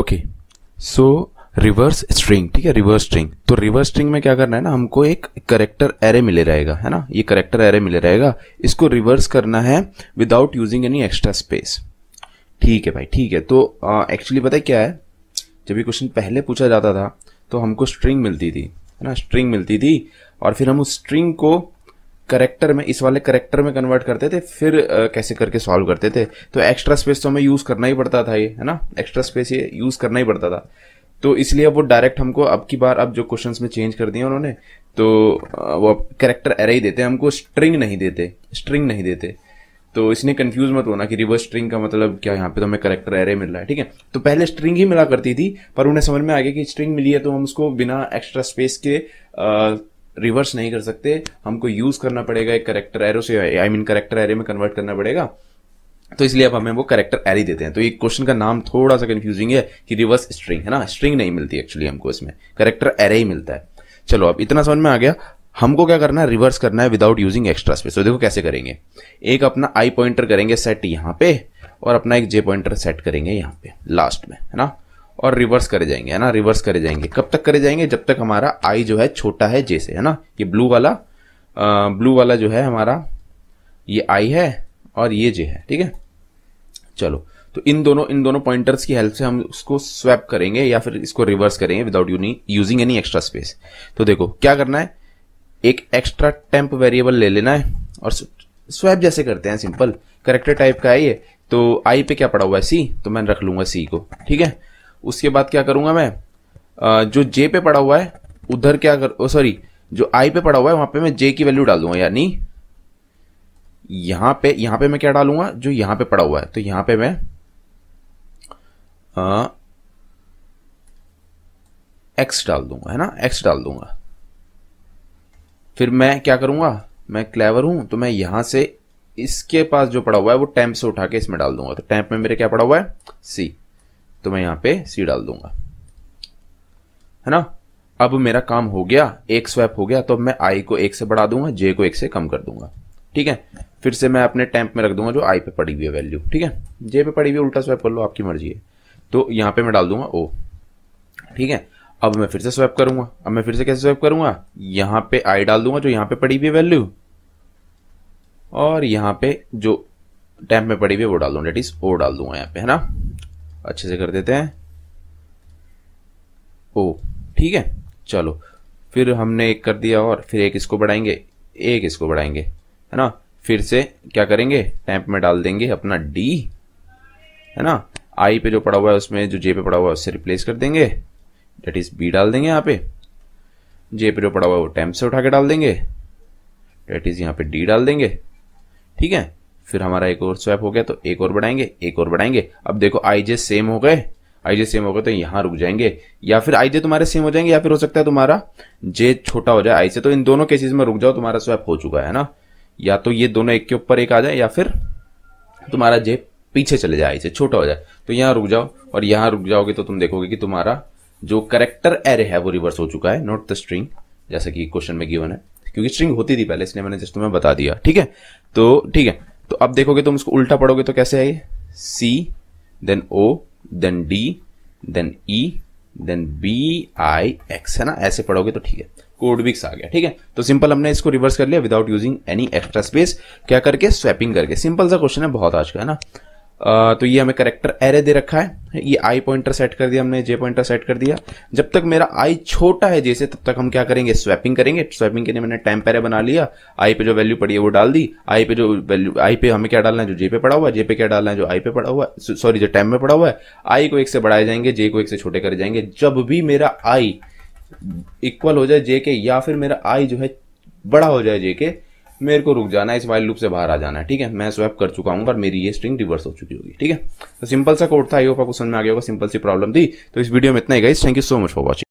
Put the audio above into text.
Okay so reverse string ठीक है? Reverse string तो रिवर्स स्ट्रिंग में क्या करना है ना, हमको एक करेक्टर एरे मिले रहेगा, है ना? ये करेक्टर एरे मिले रहेगा। इसको रिवर्स करना है without using any extra space ठीक है भाई, ठीक है। तो एक्चुअली पता है क्या है? जब ये क्वेश्चन पहले पूछा जाता था तो हमको स्ट्रिंग मिलती थी, है ना? स्ट्रिंग मिलती थी, और फिर हम उस स्ट्रिंग को करेक्टर में, इस वाले करेक्टर में कन्वर्ट करते थे, फिर कैसे करके सॉल्व करते थे। तो एक्स्ट्रा स्पेस तो हमें यूज़ करना ही पड़ता था ये, है ना? एक्स्ट्रा स्पेस ये यूज़ करना ही पड़ता था। तो इसलिए वो डायरेक्ट हमको अब की बार अब जो क्वेश्चंस में चेंज कर दिया उन्होंने तो वो करेक्टर एरे ही देते हमको स्ट्रिंग नहीं देते स्ट्रिंग नहीं देते। तो इसने कंफ्यूज मत होना कि रिवर्स स्ट्रिंग का मतलब क्या, यहाँ पे तो हमें करेक्टर एरे मिल रहा है, ठीक है? तो पहले स्ट्रिंग ही मिला करती थी, पर उन्हें समझ में आ गया कि स्ट्रिंग मिली है तो हम उसको बिना एक्स्ट्रा स्पेस के रिवर्स नहीं कर सकते। हमको यूज़ करना पड़ेगा एक करेक्टर एरो से आई मीन करेक्टर एरे में कन्वर्ट करना पड़ेगा। तो इसलिए अब हमें वो करेक्टर एरे देते हैं। तो ये क्वेश्चन का नाम थोड़ा सा कंफ्यूजिंग है कि रिवर्स स्ट्रिंग है ना? स्ट्रिंग नहीं मिलती एक्चुअली हमको इसमें। करेक्टर एरे ही मिलता है। चलो अब इतना समझ में आ गया। हमको क्या करना है? रिवर्स करना है विदाउट यूजिंग एक्स्ट्रा स्पेस तो देखो कैसे करेंगे। एक अपना आई पॉइंटर करेंगे सेट यहाँ पे और अपना एक जे पॉइंटर सेट करेंगे यहाँ पे लास्ट में, है ना? और रिवर्स करे जाएँगे, है ना? रिवर्स करे जाएँगे। कब तक करे जाएँगे? जब तक हमारा आई जो है छोटा है जे से, है ना? ये ब्लू वाला ब्लू वाला जो है हमारा, ये आई है और ये जे है, ठीक है? चलो तो इन दोनों इन दोनों पॉइंटर्स की हेल्प से हम उसको स्वैप करेंगे या फिर इसको रिवर्स करेंगे without using any extra space तो देखो, क्या करना है? एक एक्स्ट्रा टेम्प वेरिएबल ले लेना है और स्वैप जैसे करते हैं सिंपल करेक्टर टाइप का है ये. तो आई पे क्या पड़ा हुआ है? सी तो मैं रख लूँगा सी को, ठीक है? उसके बाद क्या करूँगा मैं? जो जे पे पड़ा हुआ है, उधर क्या कर सॉरी जो आई पे पड़ा हुआ है, वहाँ पे मैं जे की वैल्यू डाल दूँगा, यानी यहाँ पे यहाँ पे मैं क्या डालूँगा? जो यहाँ पे पड़ा हुआ है। तो यहाँ पे मैं एक्स डाल दूँगा, है ना? एक्स डाल दूँगा। फिर मैं क्या करूँगा? मैं क्लेवर हूँ तो मैं यहाँ से इसके पास जो पड़ा हुआ है, वो टैंप से उठा के इसमें डाल दूँगा। तो टैंप में मेरे क्या पड़ा हुआ है? सी तो मैं यहाँ पे सी डाल दूँगा। है ना? अब मेरा काम हो गया, एक स्वैप हो गया तो मैं आई को एक से बढ़ा दूँगा जे को एक से कम कर दूँगा। ठीक है? फिर से मैं अपने टैंप में रख दूँगा जो आई पे पड़ी हुई है वैल्यू ठीक है? जे पे पड़ी हुई उल्टा स्वैप कर लो, आपकी मर्ज़ी है। तो यहाँ पे मैं डाल दूँगा ओ ठीक है? अब मैं फिर से स्वैप करूँगा। अब मैं फिर से कैसे स्वैप करूँगा? यहाँ पे आई डाल दूँगा, जो यहाँ पे पड़ी हुई है वैल्यू और यहाँ पे जो टैंप में पड़ी हुई है, वो डाल दूँगा डेट इज़ ओ डाल दूँगा यहाँ पे, है ना? अच्छे से कर देते हैं। ओ, ठीक है। चलो, फिर हमने एक कर दिया और फिर एक इसको बढ़ाएँगे, एक इसको बढ़ाएँगे, है ना? फिर से क्या करेंगे? टैंप में डाल देंगे अपना डी है ना? आई पे जो पड़ा हुआ है उसमें, जो जे पे पड़ा हुआ है उससे रिप्लेस कर देंगे। डेट इज़ बी डाल देंगे यहाँ पे। जे पे जो पड़ा हुआ है वो टैंप से उठा के डाल देंगे। डेट इज़ यहाँ पे डी डाल देंगे। ठीक है? फिर हमारा एक और स्वैप हो गया तो एक और बढ़ाएँगे, एक और बढ़ाएँगे। अब देखो आई जे सेम हो गए। आई जे सेम हो गए तो यहाँ रुक जाएँगे। या फिर आई जे तुम्हारे सेम हो जाएँगे, या फिर हो सकता है तुम्हारा जे छोटा हो जाए आई से तो इन दोनों केसेस में रुक जाओ, तुम्हारा स्वैप हो चुका है ना? या तो ये दोनों एक के ऊपर एक आ जाए, या फिर तुम्हारा जे पीछे चले जाए आई से छोटा हो जाए। तो यहाँ रुक जाओ, और यहाँ रुक जाओगे तो तुम देखोगे कि तुम्हारा जो करेक्टर एरे है, वो रिवर्स हो चुका है। नॉट द स्ट्रिंग जैसा कि क्वेश्चन में गिवन है। क्योंकि स्ट्रिंग होती थी पहले, इसलिए मैंने जस्ट तुम्हें बता दिया। ठीक है? तो ठीक है। तो अब देखोगे तुम इसको उल्टा पढ़ोगे तो कैसे आए C then O then D then E then B I X है ना? ऐसे पढ़ोगे तो ठीक है। कोड विक्स आ गया, ठीक है? तो सिंपल हमने इसको रिवर्स कर लिया without using any extra space क्या करके? स्वैपिंग करके। सिंपल सा क्वेश्चन है, बहुत आज का, है ना? तो ये हमें करेक्टर एरे दे रखा है। ये आई पॉइंटर सेट कर दिया हमने जे पॉइंटर सेट कर दिया। जब तक मेरा आई छोटा है जैसे तब तक हम क्या करेंगे? स्वैपिंग करेंगे। स्वैपिंग के लिए मैंने टाइम एरे बना लिया। आई पे जो वैल्यू पड़ी है वो डाल दी। आई पे जो वैल्यू आई पे हमें क्या डालना है? जो जे पे पड़ा हुआ है। जे पे क्या डालना है? जो आई पे पड़ा हुआ है। सॉरी जो टाइम में पड़ा हुआ है। आई को एक से बढ़ाए जाएँगे जे को एक से छोटे करे जाएँगे। जब भी मेरा आई इक्वल हो जाए जे के, या फिर मेरा आई जो है बड़ा हो जाए जे के मेरे को रुक जाना है, इस वाइल लूप से बाहर आ जाना है, ठीक है? मैं स्वैप कर चुका हूँ, पर मेरी ये स्ट्रिंग रिवर्स हो चुकी होगी, ठीक है? तो सिंपल सा कोड था आई होप आपको समझ में आ गया होगा सिंपल सी प्रॉब्लम थी। तो इस वीडियो में इतना ही guys thank you so much for watching